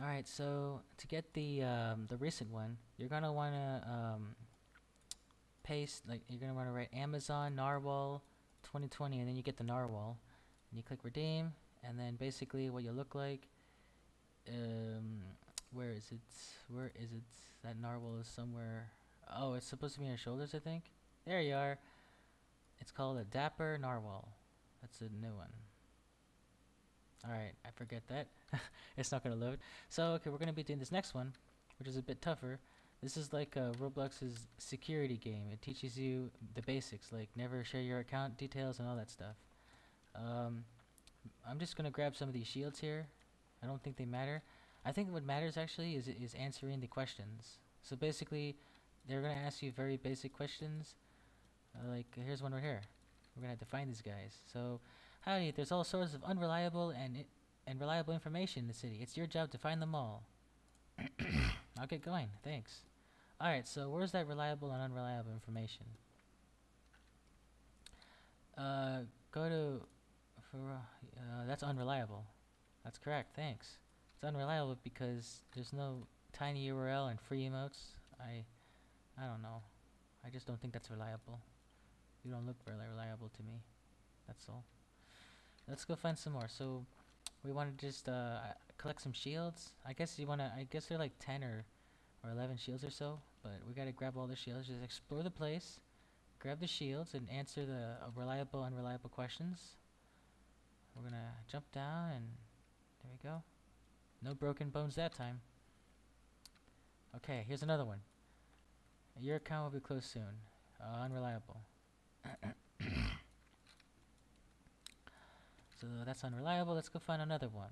All right, so to get the um, the recent one, you're gonna wanna um, paste like you're gonna wanna write Amazon Narwhal 2020, and then you get the Narwhal, and you click redeem, and then basically what you look like. Um, where is it? Where is it? That Narwhal is somewhere. Oh, it's supposed to be on your shoulders, I think. There you are. It's called a Dapper Narwhal. That's a new one. Alright, I forget that. it's not going to load. So, okay, we're going to be doing this next one, which is a bit tougher. This is like uh, Roblox's security game. It teaches you the basics, like never share your account details and all that stuff. Um, I'm just going to grab some of these shields here. I don't think they matter. I think what matters actually is is answering the questions. So basically, they're going to ask you very basic questions. Uh, like, here's one right here. We're going to have to find these guys. So, howdy, there's all sorts of unreliable and and reliable information in the city. It's your job to find them all. I'll get going. Thanks. Alright, so where's that reliable and unreliable information? Uh, go to. For, uh, that's unreliable. That's correct, thanks. It's unreliable because there's no tiny URL and free emotes. I. I don't know. I just don't think that's reliable. You don't look really reliable to me. That's all. Let's go find some more. So, we want to just uh, collect some shields. I guess you want to. I guess they're like ten or or eleven shields or so. But we gotta grab all the shields. Just explore the place, grab the shields, and answer the uh, reliable, unreliable questions. We're gonna jump down, and there we go. No broken bones that time. Okay, here's another one. Your account will be closed soon. Uh, unreliable. so that's unreliable. Let's go find another one.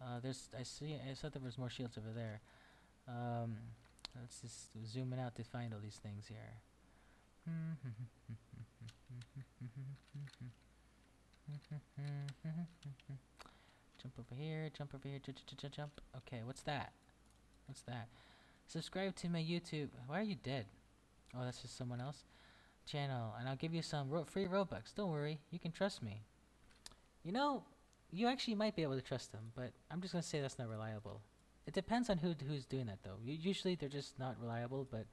Uh, there's I see I said there was more shields over there. Um, let's just zoom in out to find all these things here. jump over here, jump over here, jump, jump, jump. Okay, what's that? What's that? Subscribe to my YouTube. Why are you dead? Oh, that's just someone else. Channel, and I'll give you some ro free Robux. Don't worry, you can trust me. You know, you actually might be able to trust them, but I'm just gonna say that's not reliable. It depends on who who's doing that though. Usually they're just not reliable, but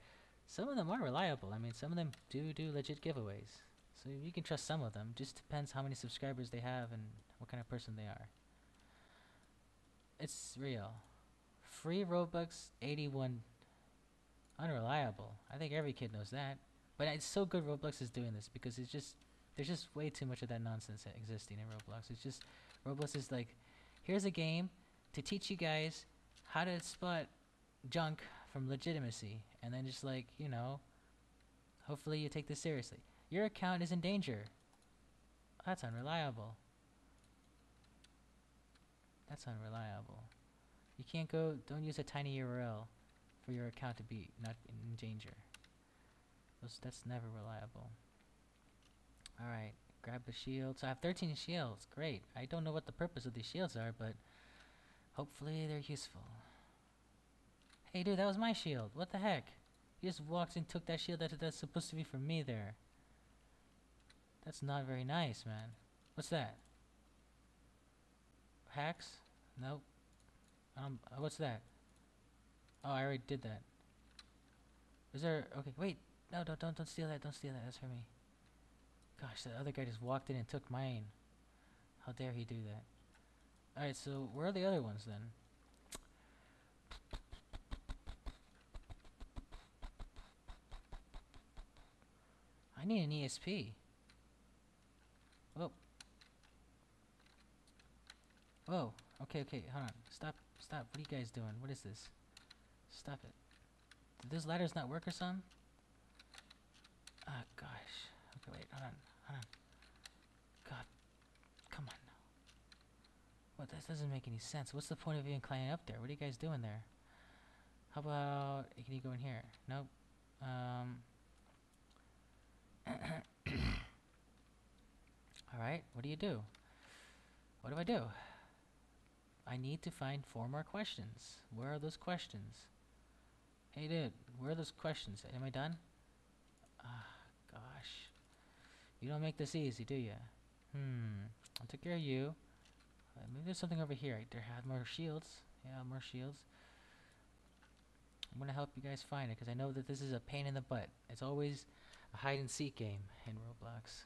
some of them are reliable. I mean, some of them do do legit giveaways, so you can trust some of them. Just depends how many subscribers they have and what kind of person they are. It's real. Free Robux 81 unreliable. I think every kid knows that. But it's so good Roblox is doing this because it's just there's just way too much of that nonsense existing in Roblox. It's just Roblox is like, here's a game to teach you guys how to spot junk from legitimacy, and then just like you know, hopefully you take this seriously. Your account is in danger. That's unreliable. That's unreliable. You can't go. Don't use a tiny URL for your account to be not in danger. That's never reliable. Alright, grab the shield. So I have 13 shields. Great. I don't know what the purpose of these shields are, but hopefully they're useful. Hey dude, that was my shield. What the heck? You just walked and took that shield that that's supposed to be for me there. That's not very nice, man. What's that? Hacks? Nope. Um, uh, what's that? Oh, I already did that. Is there... Okay, wait. No, don't, don't, don't steal that. Don't steal that. That's for me. Gosh, the other guy just walked in and took mine. How dare he do that? Alright, so where are the other ones then? I need an ESP. Whoa. Whoa. Okay, okay, hold on. Stop, stop. What are you guys doing? What is this? Stop it. Did those ladders not work or something? Ah, gosh. Okay, wait, hold on. God, come on now. What, that doesn't make any sense. What's the point of even climbing up there? What are you guys doing there? How about, can you go in here? Nope. Um. Alright, what do you do? What do I do? I need to find four more questions. Where are those questions? Hey dude, where are those questions? Am I done? Gosh. You don't make this easy, do you? Hmm. I took care of you. Uh, maybe there's something over here. I there have more shields. Yeah, more shields. I'm gonna help you guys find it because I know that this is a pain in the butt. It's always a hide and seek game in Roblox.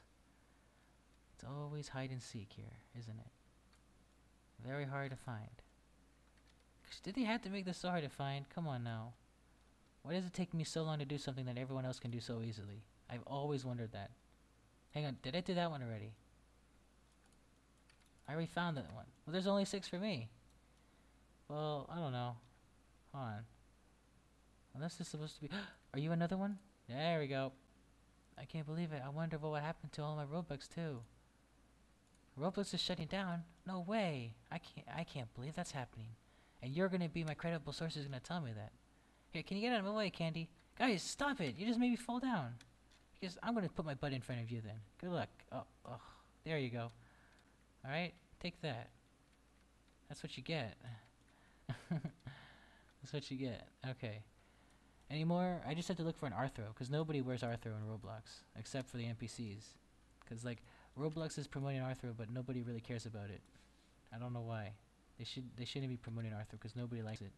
It's always hide and seek here, isn't it? Very hard to find. Did they have to make this so hard to find? Come on now. Why does it take me so long to do something that everyone else can do so easily? I've always wondered that. Hang on, did I do that one already? I already found that one. Well, there's only six for me. Well, I don't know. Hold on. Unless this is supposed to be. Are you another one? There we go. I can't believe it. I wonder what happened to all my Robux too. Roblox is shutting down. No way. I can't. I can't believe that's happening. And you're gonna be my credible source who's gonna tell me that. Here, can you get out of my way, Candy? Guys, stop it! You just made me fall down. Because I'm gonna put my butt in front of you then. Good luck. Oh, oh, there you go. All right, take that. That's what you get. That's what you get. Okay. Any more? I just had to look for an Rthro because nobody wears Rthro in Roblox except for the NPCs. Because like Roblox is promoting Rthro, but nobody really cares about it. I don't know why. They should they shouldn't be promoting Rthro because nobody likes it.